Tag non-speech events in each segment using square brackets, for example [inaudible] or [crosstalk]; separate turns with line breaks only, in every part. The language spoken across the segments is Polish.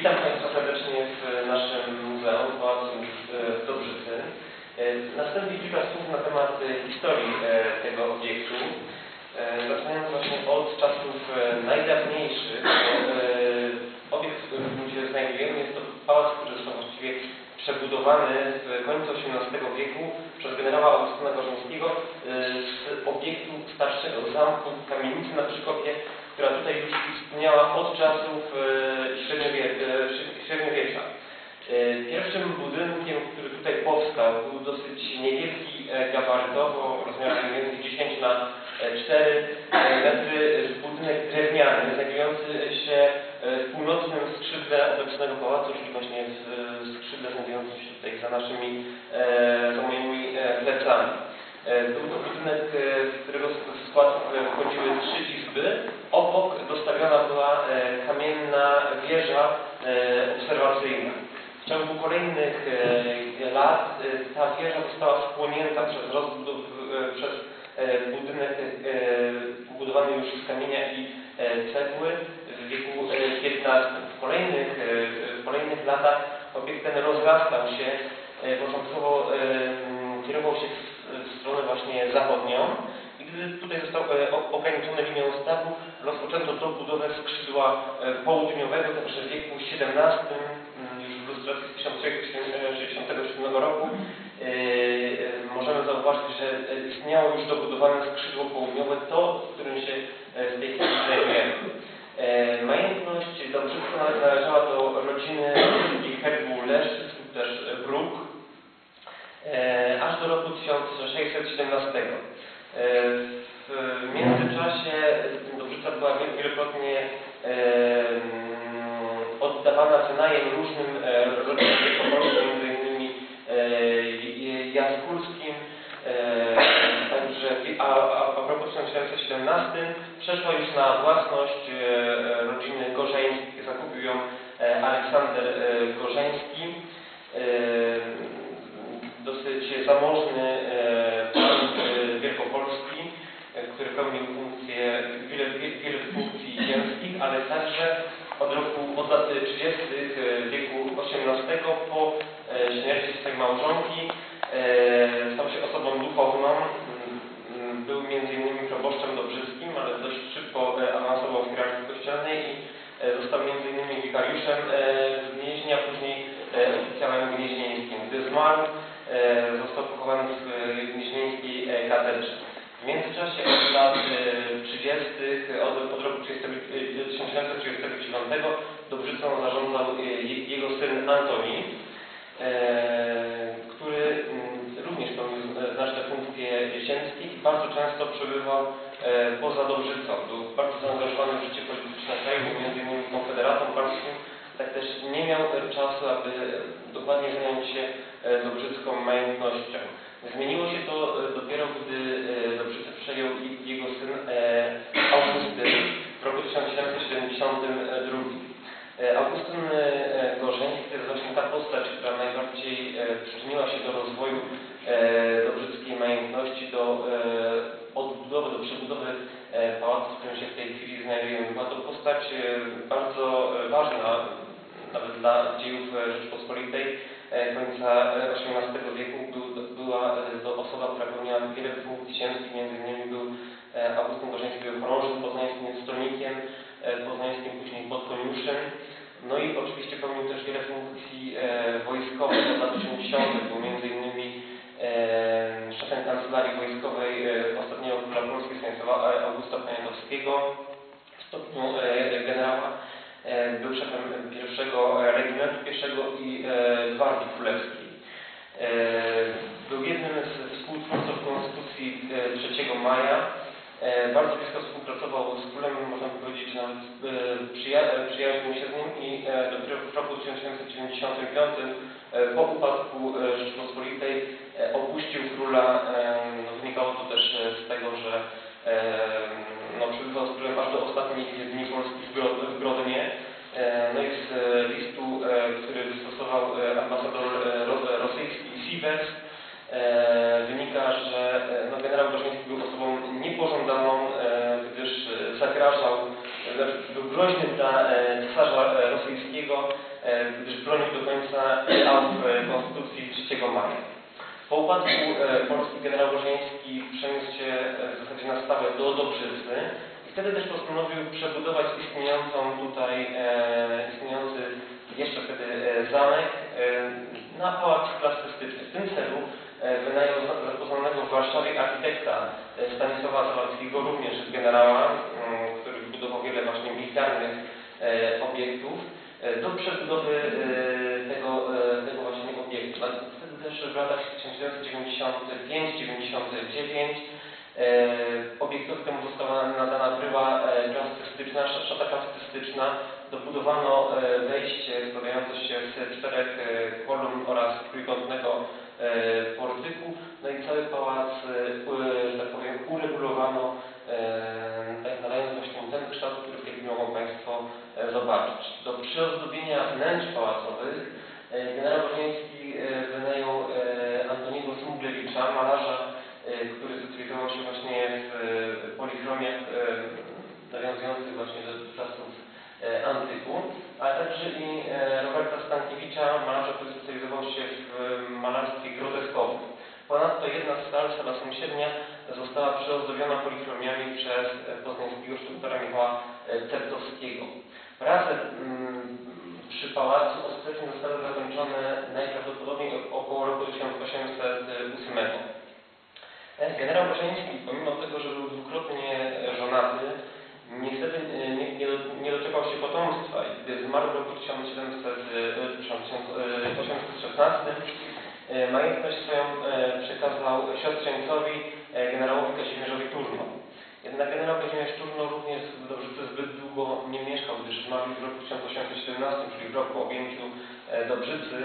Witam Państwa serdecznie w naszym muzeum Pałacu w Dobrzycy. E, Następnie kilka słów na temat e, historii e, tego obiektu. E, Zaczynając właśnie od czasów e, najdawniejszych. e, Obiekt, w którym się znajdujemy, jest to pałac, który przebudowany w końcu XVIII wieku przez generała Augustyna Gorzyńskiego e, z obiektu starszego zamku kamienicy na Przykopie, która tutaj już istniała od czasów średniowie- e, średniowiecza. Pierwszym budynkiem, który tutaj powstał, był dosyć niewielki e, gabarytowo, rozmiarem mniej więcej 10 na 4 metry, budynek drewniany, znajdujący się w północnym skrzydle obecnego pałacu, czyli właśnie w skrzydle znajdującym się tutaj za naszymi, e, za moimi e, plecami. E, Był to budynek, w którego skład wchodziły trzy izby. Obok dostawiona była kamienna wieża obserwacyjna. W ciągu kolejnych lat ta wieża została wchłonięta przez rozbudów, przez budynek e, budowany już z kamienia i e, cegły w wieku XV. W kolejnych, e, w kolejnych latach obiekt ten rozrastał się, e, początkowo e, kierował się w, stronę właśnie zachodnią i gdy tutaj został e, ograniczony linią stawu, rozpoczęto dobudowę skrzydła e, południowego, także w wieku XVII, mm, już w ilustracji z 1667 roku, e, e, możemy zauważyć, że e, istniało już dobudowane skrzydło południowe, to, w którym się e, w tej chwili znajdujemy. 1417 przeszła już na własność e, e, rodziny Gorzeńskich, zakupił ją e, Aleksander Gorzeński, dosyć zamożny pan Wielkopolski, który pełnił funkcję, wiele, wiele funkcji ziemskich, ale także od roku, od lat 30. wieku XVIII po śmierci swojej małżonki stał się osobą duchowną, Dobrzycą zarządzał e, je- jego syn Antoni, e, który mm, również pełnił znaczne funkcje ziemskie i bardzo często przebywał e, poza Dobrzycą. Był bardzo zaangażowany w życie polityczne kraju, między innymi konfederatom polskim, tak też nie miał czasu, aby dokładnie zająć się dobrzycką majątnością. Zmieniło się to dopiero, gdy Dobrzycę przejął jego syn Augustyn 1772. E, Augustyn e, Gorzeński to jest właśnie ta postać, która najbardziej e, przyczyniła się do rozwoju e, dobrzyckiej majątności, do e, odbudowy, do przebudowy e, pałacu, w którym się w tej chwili znajdujemy. Była to postać e, bardzo e, ważna, nawet dla dziejów e, Rzeczpospolitej e, końca e, XVIII wieku. Był, była e, to osoba, która pełniła wiele funkcji ziemskich, między innymi był e, Augustyn Gorzeński był chorążym poznańskim, e, poznańskim, później podkoniuszym. No i oczywiście pełnił też wiele funkcji e, wojskowych od lat 80. Był innymi e, szefem kancelarii wojskowej e, ostatniego króla Polski Stanisława e, Augusta Poniatowskiego w stopniu e, generała. E, był szefem pierwszego e, regimentu pieszego i e, gwardii królewskiej. E, był jednym z współtwórców Konstytucji e, 3 maja. E, Bardzo blisko współpracował z królem, można by powiedzieć, że nawet e, przyja e, przyjaźnił się z nim i dopiero w roku 1995 e, po upadku Rzeczypospolitej opuścił króla. No, wynikało to też z tego, że no, przebywał z królem aż do ostatnich dni Polski w Gro- w Grodnie. No i z listu, który wystosował ambasador ro- rosyjski Sievers, e, wynika, że e, no, generał Gorzyński był osobą niepożądaną, e, gdyż e, zagrażał, e, był groźny dla e, cesarza e, rosyjskiego ław e, [coughs] Konstytucji 3 maja. Po upadku e, Polski generał Rożeński przeniósł się e, w zasadzie na stałe do Dobrzycy i wtedy też postanowił przebudować istniejącą tutaj, e, istniejący jeszcze wtedy e, zamek e, na pałac klasystyczny. W tym celu e, wynajął za- zapoznanego w Warszawie architekta e, Stanisława Zawadzkiego, również generała, mm, który budował wiele właśnie militarnych e, obiektów, e, do przebudowy e, tego, e, tego właśnie obiektu. Wtedy też w latach 1995-99 e, obiektowi temu została nadana bryła e, klasystyczna, sz- szata klasystyczna. Dobudowano e, wejście składające się z czterech e, kolumn oraz trójkątnego e, portyku. No i cały pałac, e, że tak powiem, uregulowano, e, tak nadając właśnie ten kształt, który w tej chwili mogą Państwo e, zobaczyć. Do przyozdobienia wnętrz pałacowych e, generał Woźnieński e, wynajął e, Antoniego Smuglewicza, malarza, e, który specjalizował się właśnie w e, polikromiach e, nawiązujących właśnie do czasów e, antyku, ale także i e, Roberta Stankiewicza, malarza, który specjalizował się w e, malarstwie groteskowym. Ponadto jedna z sal, sala sąsiednia, została przyozdobiona polikromiami przez e, poznańskiego sztuktera Michała e, Certowskiego. Prace przy pałacu ostatecznie zostały zakończone najprawdopodobniej około roku 1808. E, Generał Bożeński, pomimo tego, że był dwukrotnie e, żonaty, niestety e, nie, nie, nie doczekał się potomstwa i gdy zmarł w roku 1700, e, przepraszam, 1816, e, majątność swoją e, przekazał siostrzeńcowi e, generałowi Kazimierzowi Turno. Jednak generał Kazimierz Turno również w Dobrzycy zbyt długo nie mieszkał, gdyż zmarł w roku 1817, czyli w roku objęciu e, Dobrzycy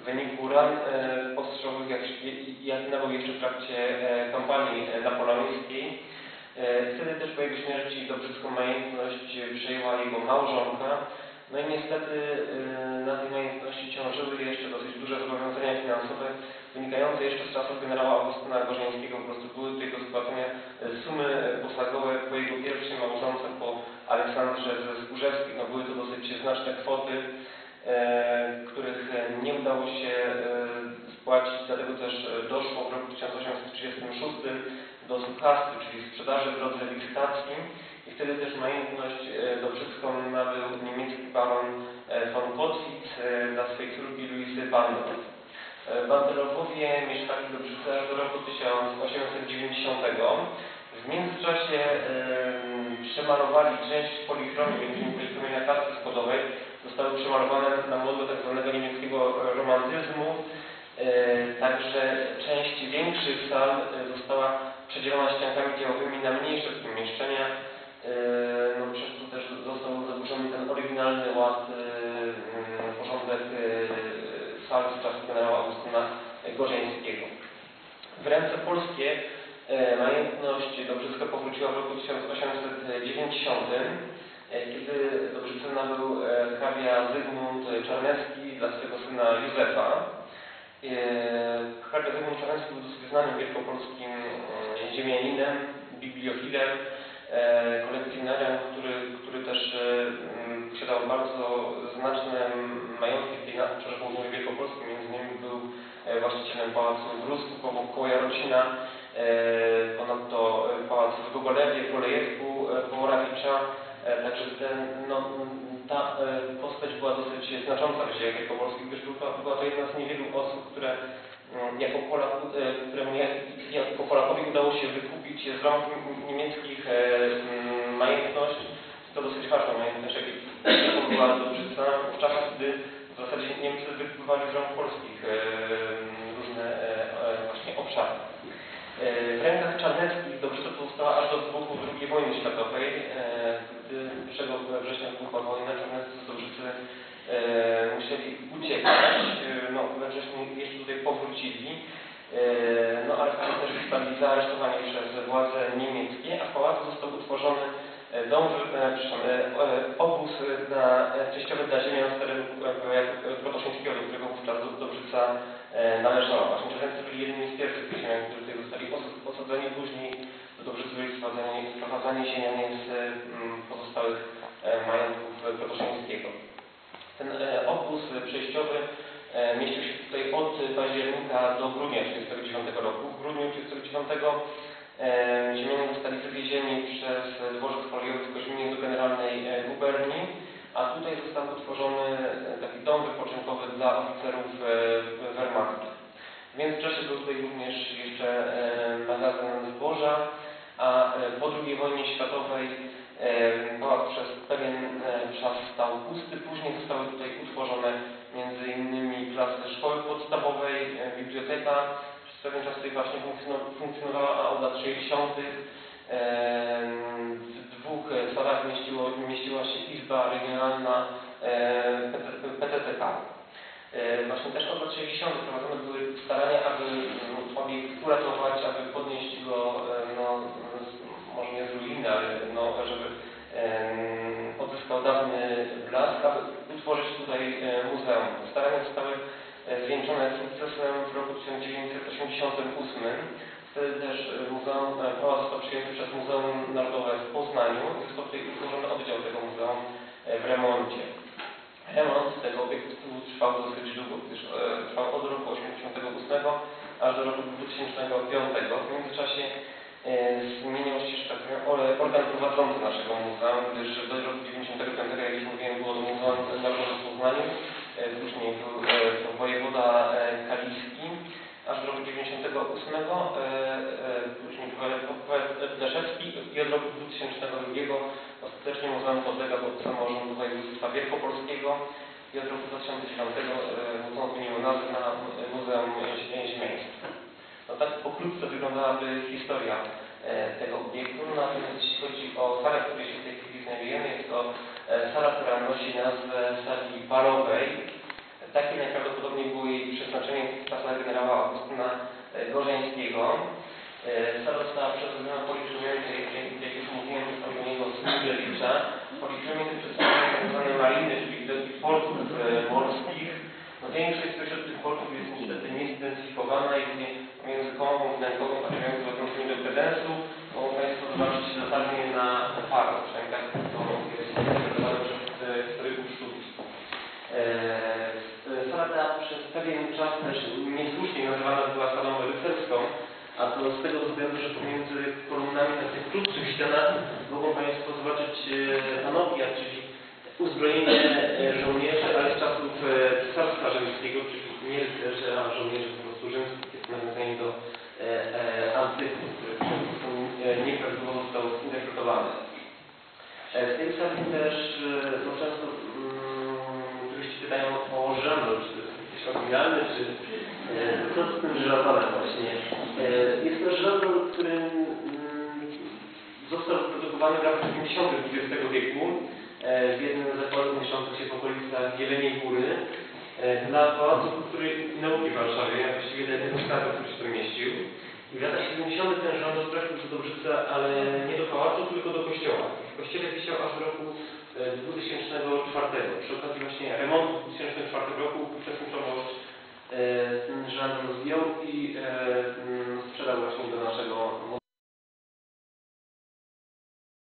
w wyniku ran e, postrzałowych, jak, jak nabył jeszcze w trakcie e, kampanii e, napoleońskiej. E, Wtedy też po jego śmierci Dobrzycką majątność przejęła jego małżonka. No i niestety e, na tej majątności ciążyły jeszcze dosyć duże zobowiązania finansowe, wynikające jeszcze z czasów generała Augustyna Gorzeńskiego. Po prostu były tutaj do spłacenia e, sumy posagowe po jego pierwszej małżonce, po Aleksandrze ze Skórzewskich. No były to dosyć znaczne kwoty, e, których e, nie udało się e, spłacić, dlatego też e, doszło w roku 1836 do suchasty, czyli sprzedaży w drodze licytacji i wtedy też majątność e, dobrzycką nabył niemiecki baron e, von Kotwitz e, dla swojej córki Luisy Bandel. Bandelowowie mieszkali w Dobrzyce do roku 1890. W międzyczasie przemalowali część polichromii, polichromii na klatce schodowej, zostały przemalowane na modłę tak zwanego niemieckiego romantyzmu. E, Także część większych sal e, została przedzielona ściankami działowymi na mniejsze pomieszczenia. E, No, przez to też został zaburzony ten oryginalny ład, porządek sal z czasów generała Augustyna Gorzeńskiego. W ręce polskie majątność Dobrzycka powróciła w roku 1890, e, kiedy Dobrzycę nabył e, hrabia Zygmunt Czarnecki dla swojego syna Józefa. E, Hrabia Zygmunt Czarnecki był znanym wielkopolskim e, ziemianinem, bibliofilem, e, kolekcjonerem, który, który też posiadał bardzo znaczne majątki w tej na obszarze południowej Wielkopolski. Między innymi był e, właścicielem pałacu w Rusku koło, Jarocina, e, ponadto e, pałac w Gogolewie, w Golejewku, e, koło Rawicza. E, Także ten, no, m, ta e, postać była dosyć znacząca w dziejach wielkopolskich, gdyż była, to jedna z niewielu osób, które mm, jako, Polak, e, któremu ja- jako Polakowi udało się wykupić z rąk niemieckich e, m, majątność. To dosyć ważna majątność, jak- jaką była Dobrzyca w czasach, gdy w zasadzie Niemcy wykupywali z rąk polskich e, różne e, właśnie obszary. W rękach czarneckich Dobrzyca pozostała aż do wybuchu II wojny światowej. Gdy 1 września wybuchła wojna, czarnescy z Dobrzycy musieli uciekać. E, No, we wrześniu jeszcze tutaj powrócili. E, No, ale też zostali zaaresztowani przez władze niemieckie, a w pałacu został utworzony e, dom, e, przepraszam, e, e, obóz e, na, e, częściowy dla ziemian z terenu e, powiatu krotoszyńskiego, do którego wówczas Dobrzyca e, należała. Właśnie Czarneccy byli jednymi z pierwszych ziemian, którzy tutaj zostali os- osadzeni, później do Dobrzycy byli sprowadzani ziemianie z mm, pozostałych e, majątków Krotoszyńskiego. Ten e, obóz przejściowy e, mieścił się tutaj od października do grudnia 1939 roku. W grudniu 1939 e, ziemianie zostali wywiezieni przez dworzec foliowy w Koźminie do Generalnej e, Guberni, a tutaj został utworzony e, taki dom wypoczynkowy dla oficerów e, Wehrmachtu. W międzyczasie był tutaj również jeszcze magazyn zboża, a po II wojnie światowej pałac przez pewien czas stał pusty. Później zostały tutaj utworzone innymi klasy szkoły podstawowej, biblioteka. Przez pewien czas tutaj właśnie funkcjono- funkcjonowała, a od lat 60. e, w dwóch e, salach mieściło, mieściła się Izba Regionalna e, PT- PTTK. E, Właśnie też od lat 60. prowadzone były starania, aby obiekt uratować, aby podnieść go, no, może nie z ruiny, ale no, żeby odzyskał dawny blask, aby utworzyć tutaj muzeum. Starania zostały zwieńczone sukcesem w roku 1988. Wtedy też e, muzeum, e, pałac został przyjęty przez Muzeum Narodowe w Poznaniu i został tutaj utworzony oddział tego muzeum e, w remoncie. Remont tego obiektu trwał dosyć długo, gdyż e, trwał od roku 1988 aż do roku 2005. W międzyczasie e, zmienił się, tak organ prowadzący naszego muzeum, gdyż do roku 1995, jak już mówiłem, było to Muzeum Narodowe w Poznaniu, e, później był e, to wojewoda e, kaliski, aż do roku 1998, e, później Deszewski i od roku 2002 ostatecznie muzeum podlega pod samorząd województwa wielkopolskiego i od roku 2009 e, muzeum zmieniło nazwę na Muzeum Ziemiaństwa. No tak pokrótce wyglądałaby historia tego obiektu, natomiast jeśli chodzi o salę, w której się w tej chwili znajdujemy, jest to sala, która nosi nazwę sali barowej. Takie najprawdopodobniej było jej przeznaczenie w czasach generała Augustyna e, Gorzeńskiego. E, Sala została przedstawiona policzymienty, jak już mówiłem, niego Smuglewicza. Policzymienty przedstawiają tak zwane mariny, czyli widoki portów e, morskich. No większość spośród tych portów jest niestety niezidentyfikowana i pomiędzy kołą wnękową a drzwiami prowadzącymi do kredensu mogą Państwo zobaczyć latarnię na farę, przynajmniej tak to jest interpretowane przez e, historyków sztuki. Eee, Sala ta przez pewien czas też niesłusznie nazywana była salą rycerską, a to z tego względu, że pomiędzy kolumnami na tych krótszych ścianach mogą Państwo zobaczyć e, panowie, czyli uzbrojenie e, żołnierzy, ale z czasów e, Cesarstwa Rzymskiego, czyli nie rycerzy, a żołnierzy po prostu rzymskich. Jest nawiązanie do e, e, antyku, który nieprawidłowo został interpretowany. E, W też no, często oryginalny, czy e, co z tym żelazonem właśnie. E, Jest to żelazon, który mm, został wyprodukowany w latach 50. XX wieku e, w jednym z zakładów mieszczących się w okolicach Jeleniej Góry dla Pałacu Kultury i Nauki w Warszawie, a właściwie dla jednego sklepu, który się tam mieścił. W latach 70. ten rząd odprosił się do Brzyca, ale nie do pałacu, tylko do kościoła. W kościele wisiał aż do roku e, 2004. Przy okazji właśnie remontu 2004 roku przesłuchował e, ten rząd rozjął i e, sprzedał właśnie do naszego